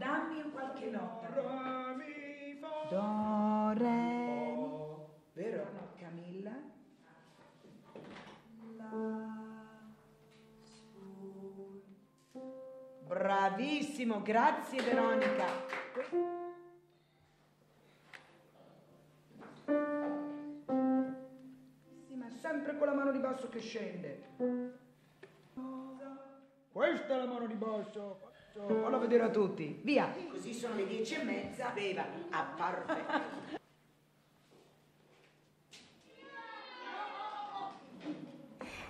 dammi qualche nota. Re, mi, fa. Do, re, mi. Vero? No, Camilla. La. Bravissimo, grazie Veronica. Sì, ma sempre con la mano di basso che scende. Questa è la mano di basso. Fallo vedere a tutti. Via. Così sono le dieci e mezza. Beva. Ah, perfetto.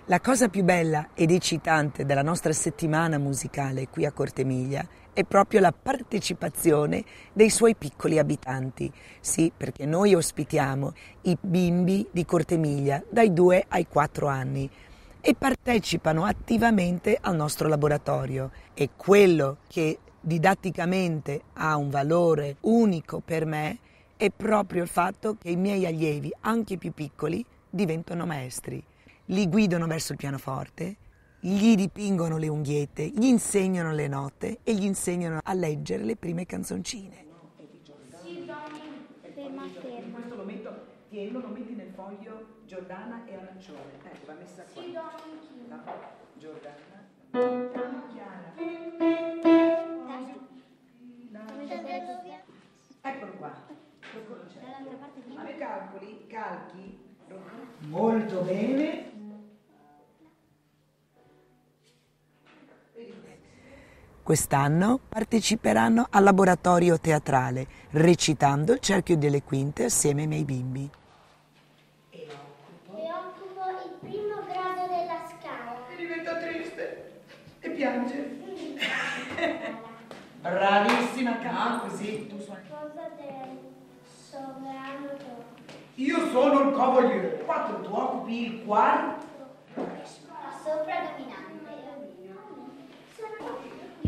La cosa più bella ed eccitante della nostra settimana musicale qui a Cortemiglia è proprio la partecipazione dei suoi piccoli abitanti. Sì, perché noi ospitiamo i bimbi di Cortemiglia dai 2 ai 4 anni e partecipano attivamente al nostro laboratorio. E quello che didatticamente ha un valore unico per me è proprio il fatto che i miei allievi, anche più piccoli, diventano maestri. Li guidano verso il pianoforte, gli dipingono le unghiette, gli insegnano le note e gli insegnano a leggere le prime canzoncine. Sì, tienilo, lo metti nel foglio Giordana e arancione. Ecco, va messa qua. Sì, Doni, No, Giordana. Chiara. Eccolo qua. Eccolo c'è. Dall'altra parte di calcoli, calchi. Molto bene. Quest'anno parteciperanno al laboratorio teatrale, recitando il cerchio delle quinte assieme ai miei bimbi. E occupo il primo grado della scala. E diventa triste e piange. Bravissima, Ca- così tu suoni. Cosa del sovrano? Io sono il cavaliere. Quattro, tu occupi il quarto.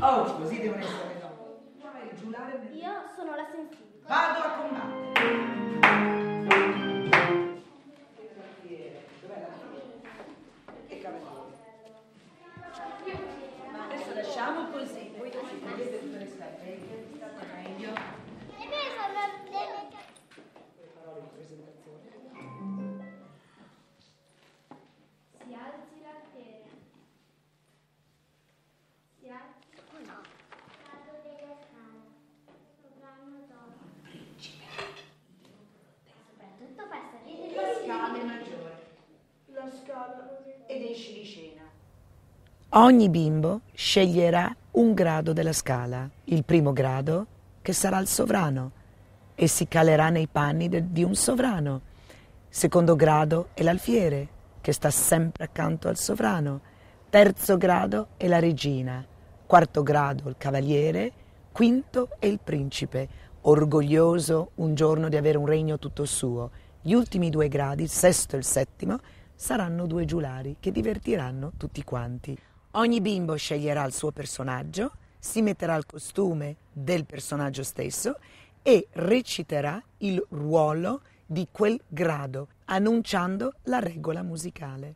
Oh, così devono essere nel- Io sono la sensibile. Vado a combattere. Che? Ma adesso lasciamo così, poi ci le scarpette, state salire La scala è maggiore. La scala. Ed esci di scena. Ogni bimbo sceglierà un grado della scala, il primo grado che sarà il sovrano e si calerà nei panni de- di un sovrano. Secondo grado è l'alfiere che sta sempre accanto al sovrano. Terzo grado è la regina. Quarto grado il cavaliere. Quinto è il principe, orgoglioso un giorno di avere un regno tutto suo. Gli ultimi due gradi, il sesto e il settimo, saranno due giulari che divertiranno tutti quanti. Ogni bimbo sceglierà il suo personaggio, si metterà il costume del personaggio stesso e reciterà il ruolo di quel grado, annunciando la regola musicale.